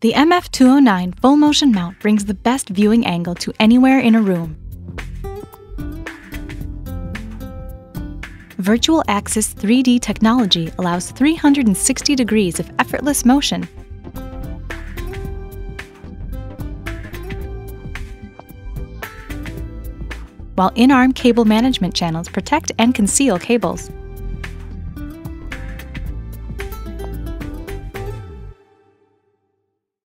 The MF209 full motion mount brings the best viewing angle to anywhere in a room. Virtual Axis 3D technology allows 360 degrees of effortless motion. While in-arm cable management channels protect and conceal cables.